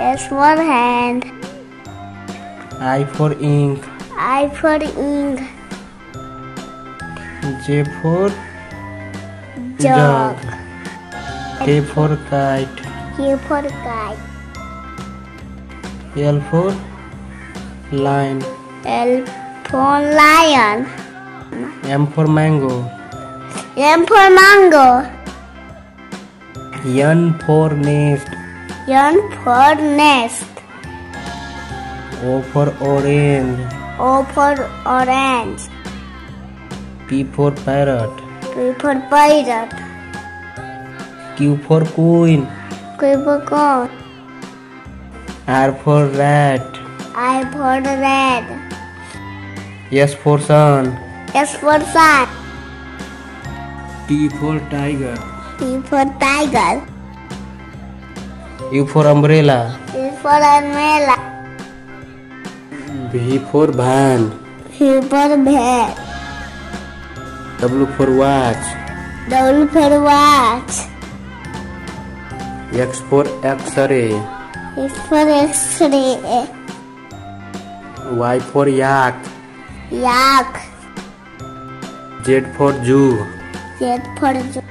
S one hand. I for ink. I for ink. J for Jug. K for kite. K for kite. L for lion. L for lion. M for mango. M for mango. N for nest. N for nest. O for orange. O for orange. P for parrot. P for pirate. Q for queen. Q for corn. R for rat. I for red. S for sun. S for sun. T for tiger. T for tiger. U for umbrella. V for umbrella. V for van. V for van. W for watch. W for watch. X for x-ray. X for X-ray. Y for yak. Yak. Z for zoo. Z for zoo.